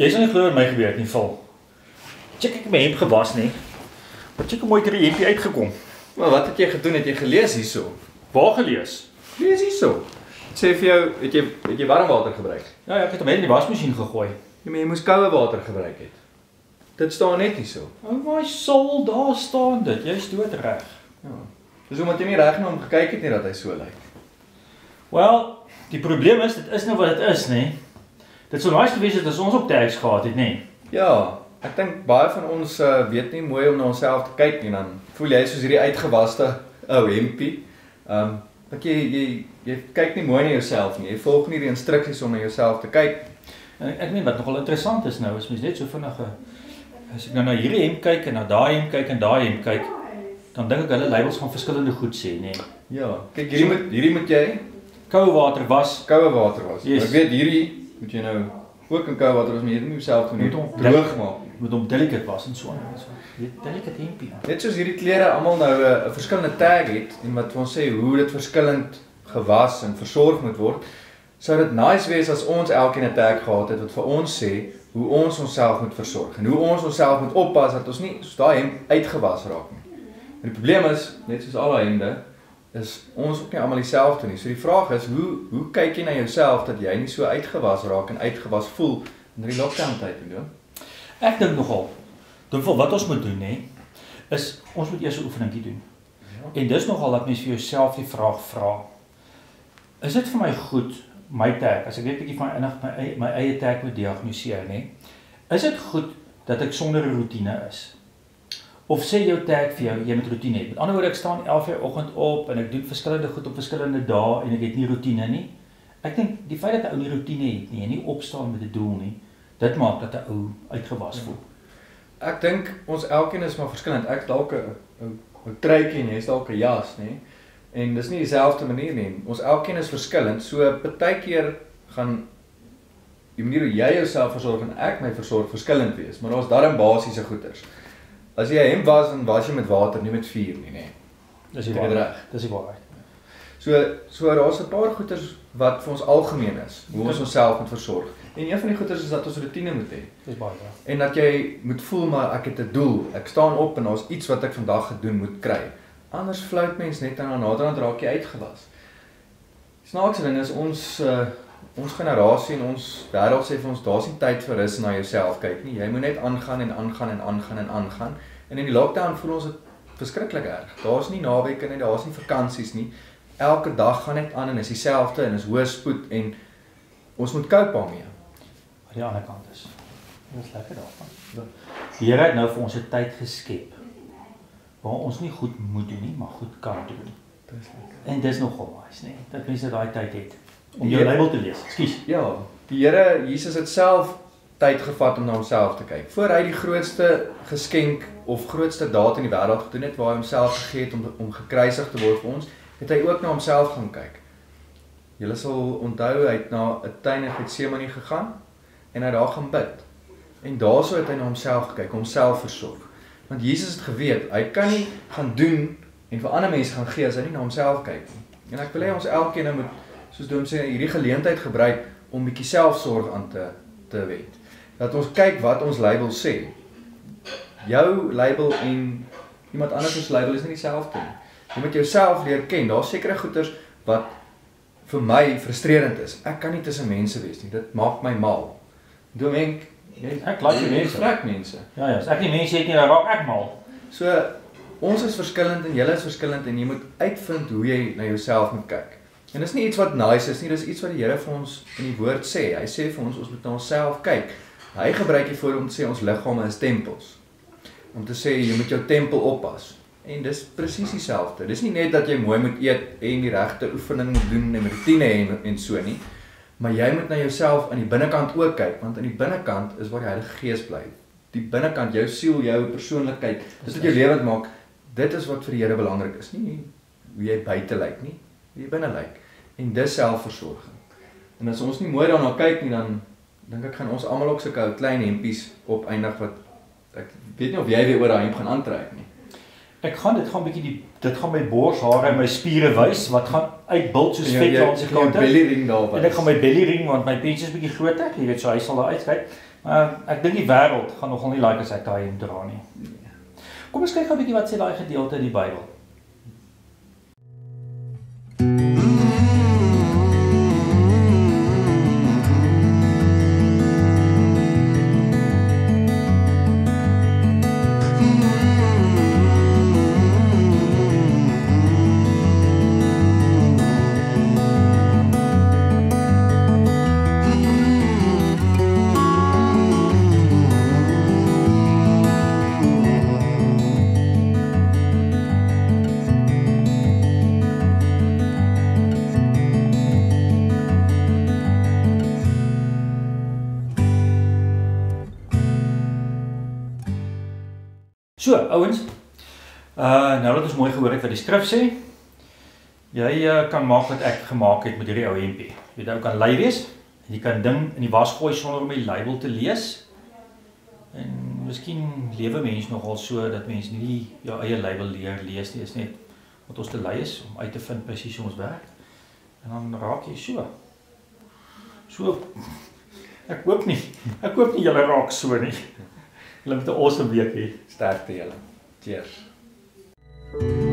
Jy sal nie glo wat my gebeur het nie, vol. Check ek my hemp gewas nie. Maar check hoe mooi het die hempie uitgekom. Maar wat het jy gedoen? Het jy gelees hierso? Waar gelees? Lees hierso. Sê vir jou, het jy het jy warm water gebruik? Ja, ja, ek het hom net in die wasmasjien gegooi. Ja, maar jy moes koue water gebruik het. Dit staan net hierso. O my soul, daar staan dit. Jy's doodreg. Ja. Dis omdat jy nie reg na hom gekyk het nie dat hy so lyk. Wel, die probleem is dit is nou wat dit is, nê? Dit sou nice gewees het as ons op tags gehad het, nê? Ja, ek dink baie van ons uh, weet nie mooi om na onsself te kyk nie dan voel jy soos hierdie uitgewaste ou hempie. Ehm um, dat jy jy jy kyk nie mooi na jouself nie. Jy volg nie die instruksies om na jouself te kyk. En ek, ek meen wat nogal interessant is nou, is mens net so vinnige as ek nou na hierdie hemp kyk en na daai hemp kyk en daai hemp kyk, dan dink ek hulle labels gaan verskillende goed sê, nê? Ja, kyk hierdie moet hierdie moet jy Koue water was koue water was. Yes. Ek weet hierdie moet jy nou ook in koue water maar jy moet jouself toe Moet hom droog maak. moet hom delicate was en so aan en so. Delicate hempie. Net soos hierdie klere almal nou 'n 'n verskillende tag het en wat ons sê hoe dit verskillend gewas en versorg moet word, sou dit nice wees as ons elkeen 'n tag gehad het wat vir ons sê hoe ons onsself moet versorg en hoe ons onsself moet oppas dat ons nie soos daai hemp uitgewas raak nie. En die probleem is, net soos al daai hemde, is ons ook nie almal dieselfde nie. So die vraag is, hoe hoe kyk jy na jouself dat jy nie so uitgewas raak en uitgewas voel in hierdie lockdown tyd en doen? Ek dink nogal. Dan vir wat ons moet doen, nê, is ons moet eers 'n oefeningkie doen. Ja. En dis nogal dat mens vir jouself die vraag vra. Is dit vir my goed my tag as ek net 'n bietjie van innig my eie my eie tag moet diagnoseer, nê? Is dit goed dat ek sonder 'n roetine is? Of sê jou tag vir jou jy moet roetine hê. Met ander woorde ek staan 11:00 uur oggend op en ek doen verskillende goed op verskillende dae en ek het nie roetine nie. Ek dink die feit dat 'n ou nie roetine het nie en nie opstaan met 'n doel nie, dit maak dat 'n ou uitgewas voel. Ek dink ons elkeen is maar verskillend. Ek dalk 'n 'n 'n truitjie en jy's dalk 'n jas, nê? En dis nie dieselfde manier nie. Ons elkeen is verskillend. So partykeer gaan die manier hoe jy jouself versorg en ek my versorg verskillend wees, maar daar's darm basiese goeders. As jy 'n hemp was, dan was jy met water, nie met vuur nie, nê? Dis die waarheid. reg. Dis die waarheid. So so daar's 'n paar goeders wat vir ons algemeen is, hoe ons onsself moet versorg. En een van die goeders is dat ons rotine moet hê. Dis baie waar. En dat jy moet voel maar ek het 'n doel. Ek staan op en daar's iets wat ek vandag gedoen moet kry. Anders flout mens net en dan naderhand raak jy uitgewas. Snaakse ding is ons uh, ons generasie en ons wêreld sê vir ons daar's nie tyd vir rus en na jouself kyk nie. Jy moet net aangaan en aangaan en aangaan en aangaan. En in die lockdown voel ons dit verskriklik erg. Daar's nie naweke nie, daar's nie vakansies nie. Elke dag gaan net aan en is dieselfde en is hoë spoed en ons moet cope daarmee. aan die ander kant is. Is lekker daarvan. Die Here het nou vir ons 'n tyd geskep waar ons nie goed moet doen nie, maar goed kan doen. Dis lekker. En dis nogal nice, nee, dat mense daai tyd het om jou Ja. Bybel te lees. Ekskuus. Ja, die Here Jesus het self tyd gevat om na homself te kyk. Voor hy die grootste geskenk of grootste daad in die wêreld gedoen het waar hy homself gegee het om om gekruisig te word vir ons, het hy ook na homself gaan kyk. Julle sal onthou hy het na 'n tuin in Getsemane gegaan en hy daar gaan bid. En daarso het hy na homself gekyk, homself versorg. Want Jesus het geweet, hy kan nie gaan doen en vir ander mense gaan gee as hy nie na homself kyk nie. En ek wil hê ons elkeen moet soos Dom sê hierdie geleentheid gebruik om bietjie selfsorg aan te te wet. Dat ons kyk wat ons label sê. Jou label en iemand anders se label is nie dieselfde nie. Jy moet jouself leer ken. Daar's sekere goeters wat vir my frustrerend is. Ek kan nie tussen mense wees nie. Dit maak my mal. Domenk, jy Ek like die mense. Vrek mense. Ja ja, as ek nie mense het nie, dan raak ek mal. So ons is verskillend en julle is verskillend en jy moet uitvind hoe jy na jouself moet kyk. En dis nie iets wat nice is nie, dis iets wat die Here vir ons in die woord sê. Hy sê vir ons ons moet na onsself kyk. Hy gebruik die voorbeeld om te sê ons liggame is tempels. Om te sê jy moet jou tempel oppas. En dis presies dieselfde. Dis nie net dat jy mooi moet eet en die regte oefening moet doen en rutine hê en, en so nie. Maar jy moet na jouself aan die binnekant ook kyk, want aan die binnekant is waar die Heilige Gees bly. Die binnekant, jou siel, jou persoonlikheid, dis wat jou lewend maak. Dit is wat vir die Here belangrik is, nie hoe jy buite lyk nie, hoe jy binne lyk. En dis selfversorging. En as ons nie mooi daarna kyk nie, dan dink ek gaan ons almal ook sulke ou klein hempies opeindig wat ek weet nie of jy weer oor daai hemp gaan aantrek nie. Ek gaan dit gaan bietjie die dit gaan my borshare en my spiere wys wat gaan uitbult soos Ja, vet jy- aan se jy kante. belly ring daar En ek gaan my belly ring want my pensie is bietjie groter, jy weet so hy sal daar uitkyk. Maar ek dink die wêreld gaan nogal nie like as ek daai hemp dra nie. Kom ons kyk gou 'n bietjie wat sê daai gedeelte in die Bybel. So, ouens. Uh nou dat ons mooi gehoor het wat die skrif sê, jy uh, kan maak wat ek gemaak het met hierdie ou hempie. Jy weet ou kan lei wees. Jy kan ding in die was gooi sonder om die label te lees. En miskien lewe mense nogal so dat mense nie jou eie label leer lees nie, is net wat ons te lei is om uit te vind presies hoe ons werk. En dan raak jy so. So ek hoop nie. Ek hoop nie julle raak so nie. Julle moet 'n awesome week hê. Sterkte julle. Cheers. thank you